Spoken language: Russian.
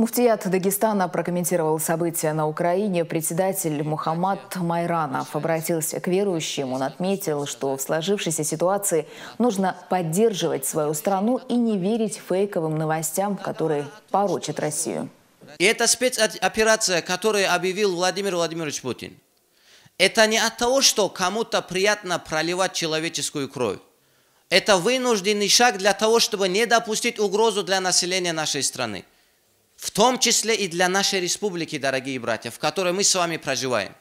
Муфтият Дагестана прокомментировал события на Украине. Председатель Мухаммад Майранов обратился к верующим. Он отметил, что в сложившейся ситуации нужно поддерживать свою страну и не верить фейковым новостям, которые порочат Россию. Это спецоперация, которую объявил Владимир Владимирович Путин. Это не от того, что кому-то приятно проливать человеческую кровь. Это вынужденный шаг для того, чтобы не допустить угрозу для населения нашей страны в том числе и для нашей республики, дорогие братья, в которой мы с вами проживаем.